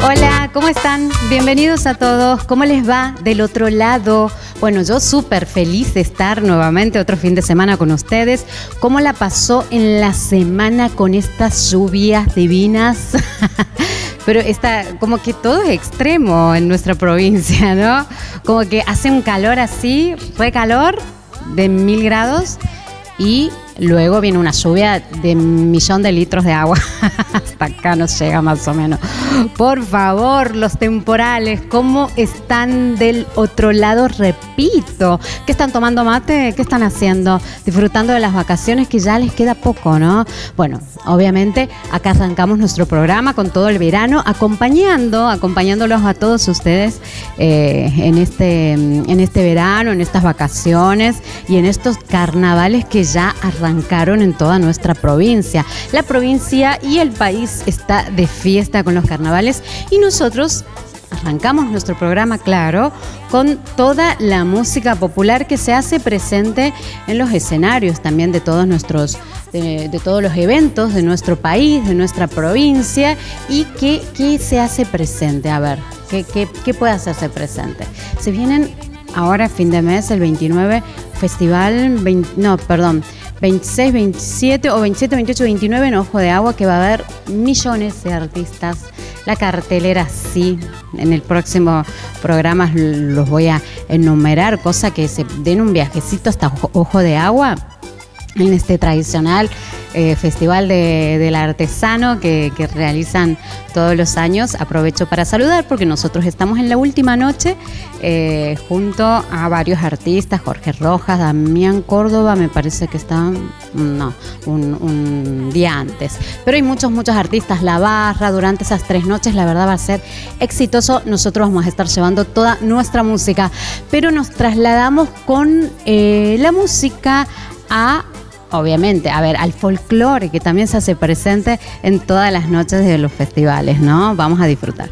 Hola, ¿cómo están? Bienvenidos a todos. ¿Cómo les va del otro lado? Bueno, yo súper feliz de estar nuevamente otro fin de semana con ustedes. ¿Cómo la pasó en la semana con estas lluvias divinas? Pero está como que todo es extremo en nuestra provincia, ¿no? Como que hace un calor así, re calor de mil grados y luego viene una lluvia de un millón de litros de agua. Acá nos llega más o menos. Por favor, los temporales, ¿cómo están del otro lado? Repito, ¿qué están tomando mate? ¿Qué están haciendo? Disfrutando de las vacaciones que ya les queda poco, ¿no? Bueno, obviamente acá arrancamos nuestro programa con todo el verano, acompañando, acompañándolos a todos ustedes eh, en, este, en este verano, en estas vacaciones y en estos carnavales que ya arrancaron en toda nuestra provincia. La provincia y el país está de fiesta con los carnavales y nosotros arrancamos nuestro programa, claro, con toda la música popular que se hace presente en los escenarios también de todos nuestros, de, todos los eventos de nuestro país, de nuestra provincia y que, que se hace presente. A ver, ¿qué, qué, qué puede hacerse presente? Se vienen ahora, fin de mes, el 29, festival, 20 no, perdón, 26, 27 o 27, 28, 29 en Ojo de Agua, que va a haber millones de artistas. La cartelera sí, en el próximo programa los voy a enumerar, cosa que se den un viajecito hasta Ojo- de Agua en este tradicional eh, festival de- del artesano que, realizan todos los años. Aprovecho para saludar porque nosotros estamos en la última noche eh, junto a varios artistas, Jorge Rojas, Damián Córdoba, me parece que están, no, un, un día antes. Pero hay muchos, muchos artistas, La Barra, durante esas tres noches, la verdad va a ser exitoso. Nosotros vamos a estar llevando toda nuestra música, pero nos trasladamos con eh, la música a obviamente, a ver, al folclore que también se hace presente en todas las noches de los festivales, ¿no? Vamos a disfrutar.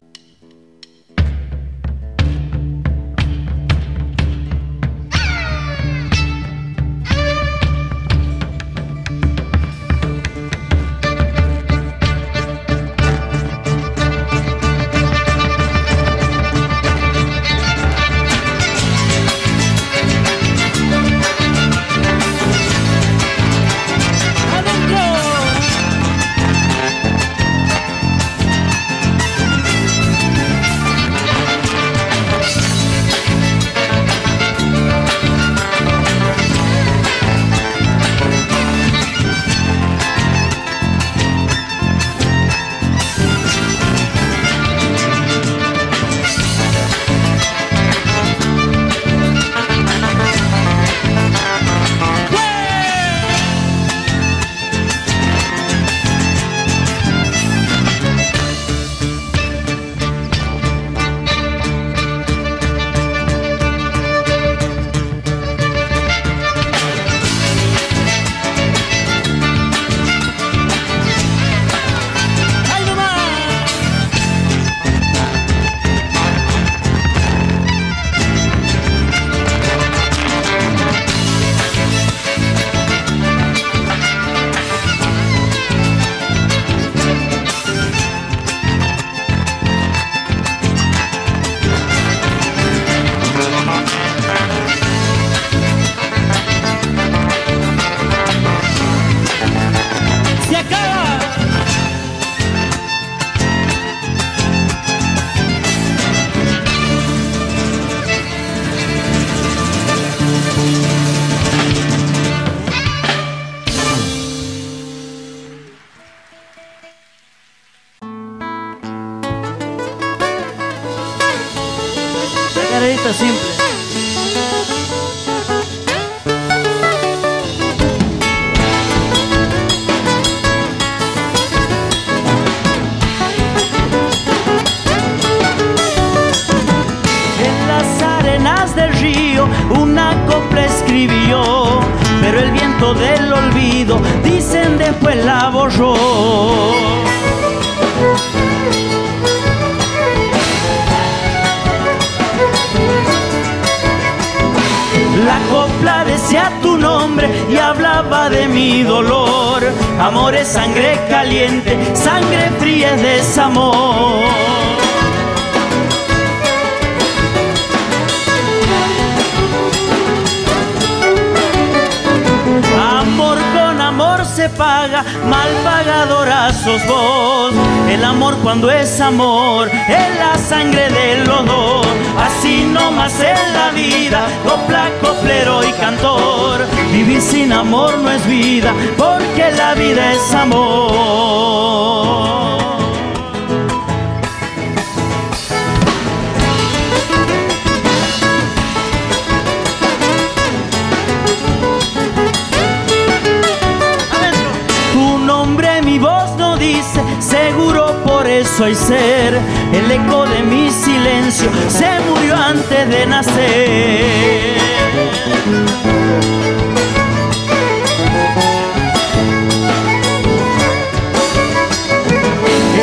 Del río una copla escribió, pero el viento del olvido, dicen después la borró. La copla decía tu nombre y hablaba de mi dolor. Amor es sangre caliente, sangre fría es desamor. Paga, mal pagadora sos vos. El amor cuando es amor, es la sangre del dos. Así nomás en la vida, copla, coplero y cantor. Vivir sin amor no es vida, porque la vida es amor. Hay ser. El eco de mi silencio se murió antes de nacer.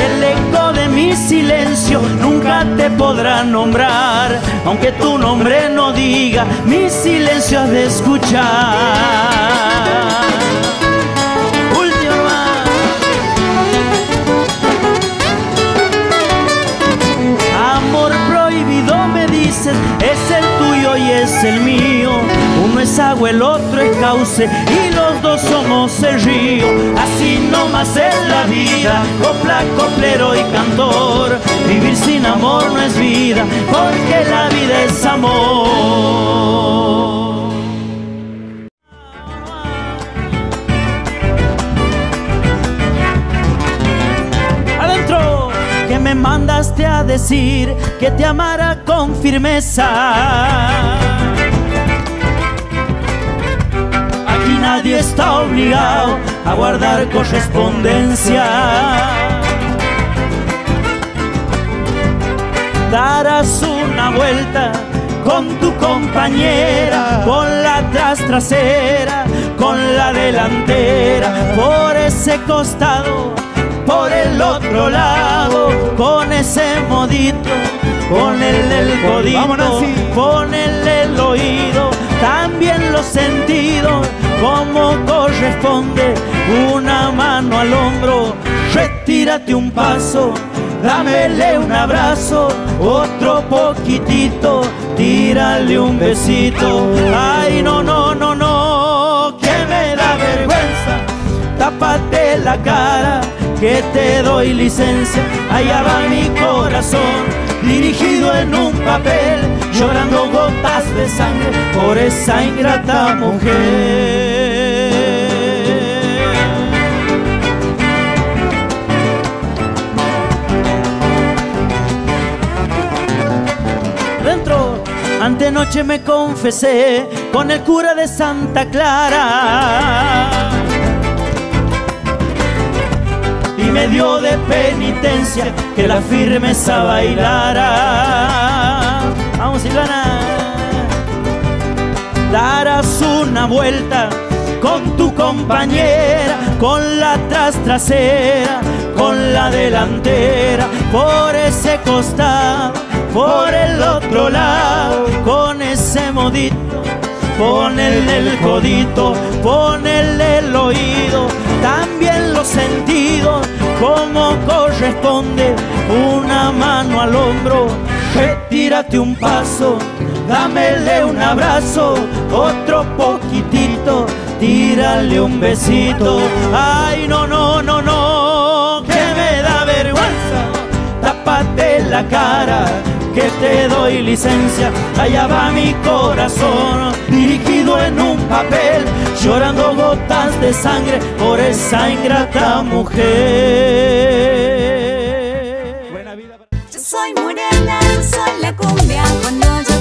El eco de mi silencio nunca te podrá nombrar, aunque tu nombre no diga, mi silencio has de escuchar. El mío. Uno es agua, el otro es cauce y los dos somos el río. Así nomás es la vida, copla, coplero y cantor. Vivir sin amor no es vida, porque la vida es amor. Decir que te amara con firmeza. Aquí nadie está obligado a guardar correspondencia. Darás una vuelta con tu compañera, con la tras trasera, con la delantera, por ese costado por el otro lado, con ese modito, ponele el codito, ponele el oído, también los sentidos, como corresponde, una mano al hombro, retírate un paso, dámele un abrazo, otro poquitito, tírale un besito, ay no, no, no, no, que me da vergüenza tápate la cara, que te doy licencia, allá va mi corazón, dirigido en un papel, llorando gotas de sangre por esa ingrata mujer. Dentro, antenoche me confesé con el cura de Santa Clara. Me dio de penitencia que la firmeza bailara. Vamos, Silvana. Darás una vuelta con tu compañera, con la tras trasera, con la delantera, por ese costado, por el otro lado, con ese modito. Ponele el codito, ponele el oído, también los sentidos, como corresponde, una mano al hombro, retírate un paso, dámele un abrazo, otro poquitito, tírale un besito, ay no, no, no, no, que me da vergüenza, tápate la cara, que te doy licencia, allá va mi corazón, dirigido en un papel, llorando gotas de sangre por esa ingrata mujer. Yo soy morena, yo soy la cumbia. Cuando yo